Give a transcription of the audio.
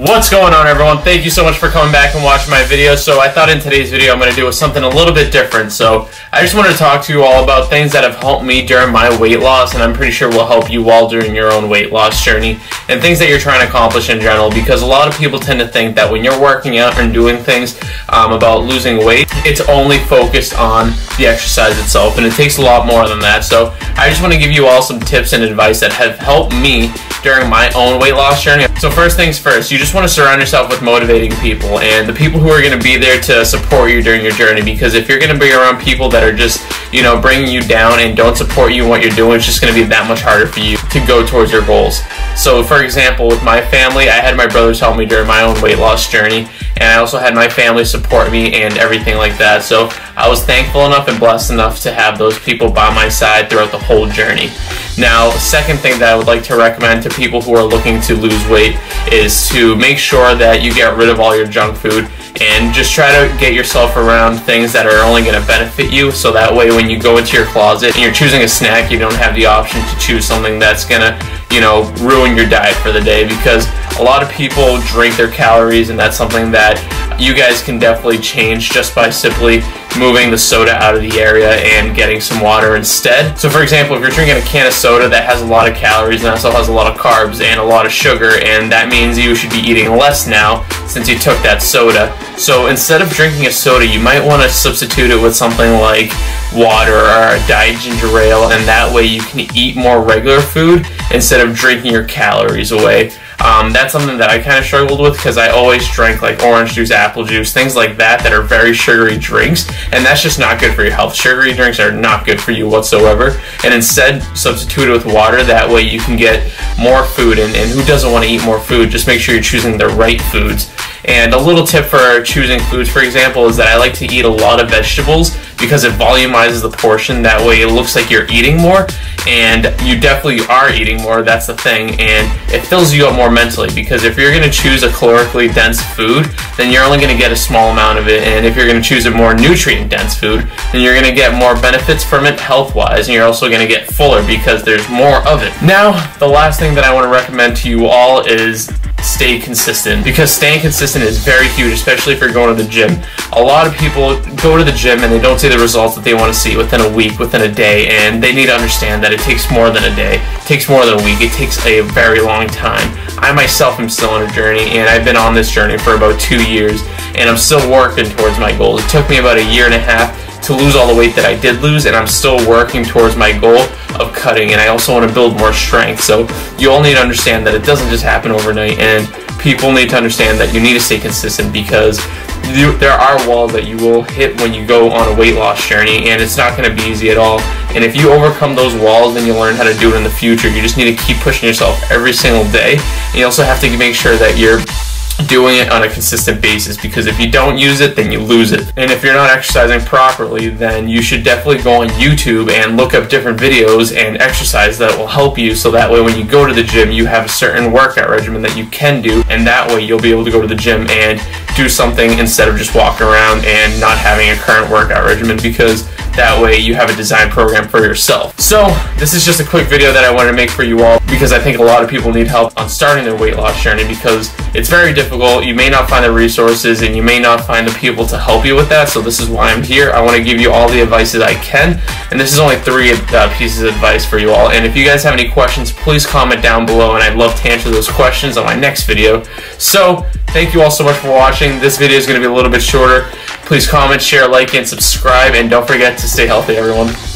What's going on everyone? Thank you so much for coming back and watching my video. So I thought in today's video I'm going to do something a little bit different. So I just want to talk to you all about things that have helped me during my weight loss and I'm pretty sure will help you all during your own weight loss journey and things that you're trying to accomplish in general because a lot of people tend to think that when you're working out and doing things um, about losing weight, it's only focused on the exercise itself and it takes a lot more than that. So I just want to give you all some tips and advice that have helped me during my own weight loss journey. So first things first, you just want to surround yourself with motivating people and the people who are going to be there to support you during your journey because if you're going to be around people that are just, you know, bringing you down and don't support you in what you're doing, it's just going to be that much harder for you to go towards your goals. So for example, with my family, I had my brothers help me during my own weight loss journey and I also had my family support me and everything like that. So I was thankful enough and blessed enough to have those people by my side throughout the whole journey. Now, second thing that I would like to recommend to people who are looking to lose weight is to make sure that you get rid of all your junk food and just try to get yourself around things that are only going to benefit you. So that way when you go into your closet and you're choosing a snack you don't have the option to choose something that's going to you know ruin your diet for the day because a lot of people drink their calories and that's something that you guys can definitely change just by simply moving the soda out of the area and getting some water instead. So for example, if you're drinking a can of soda that has a lot of calories and also has a lot of carbs and a lot of sugar, and that means you should be eating less now since you took that soda. So instead of drinking a soda, you might want to substitute it with something like water or a diet ginger ale, and that way you can eat more regular food instead of drinking your calories away. Um, that's something that I kind of struggled with because I always drank like orange juice, apple juice, things like that that are very sugary drinks, and that's just not good for your health. Sugary drinks are not good for you whatsoever, and instead substitute it with water. That way you can get more food, and, and who doesn't want to eat more food? Just make sure you're choosing the right foods. And a little tip for choosing foods, for example, is that I like to eat a lot of vegetables because it volumizes the portion. That way it looks like you're eating more, and you definitely are eating more, that's the thing, and it fills you up more mentally because if you're going to choose a calorically dense food, then you're only going to get a small amount of it, and if you're going to choose a more nutrient dense food, then you're going to get more benefits from it health-wise, and you're also going to get fuller because there's more of it. Now, the last thing that I want to recommend to you all is stay consistent because staying consistent is very huge, especially if you're going to the gym. A lot of people go to the gym and they don't see the results that they want to see within a week, within a day, and they need to understand that it takes more than a day, it takes more than a week, it takes a very long time. I myself am still on a journey, and I've been on this journey for about two years, and I'm still working towards my goals. It took me about a year and a half to lose all the weight that I did lose, and I'm still working towards my goal of cutting, and I also want to build more strength. So you all need to understand that it doesn't just happen overnight, and people need to understand that you need to stay consistent because you, there are walls that you will hit when you go on a weight loss journey, and it's not going to be easy at all. And if you overcome those walls, then you'll learn how to do it in the future. You just need to keep pushing yourself every single day, and you also have to make sure that you're doing it on a consistent basis because if you don't use it, then you lose it. And if you're not exercising properly, then you should definitely go on YouTube and look up different videos and exercise that will help you so that way when you go to the gym, you have a certain workout regimen that you can do, and that way you'll be able to go to the gym and do something instead of just walking around and not having a current workout regimen because that way you have a design program for yourself. So this is just a quick video that I wanted to make for you all because I think a lot of people need help on starting their weight loss journey because it's very difficult. You may not find the resources and you may not find the people to help you with that. So this is why I'm here. I want to give you all the advice that I can. And this is only three uh, pieces of advice for you all. And if you guys have any questions, please comment down below and I'd love to answer those questions on my next video. So thank you all so much for watching. This video is going to be a little bit shorter. Please comment, share, like, and subscribe. And don't forget to stay healthy, everyone.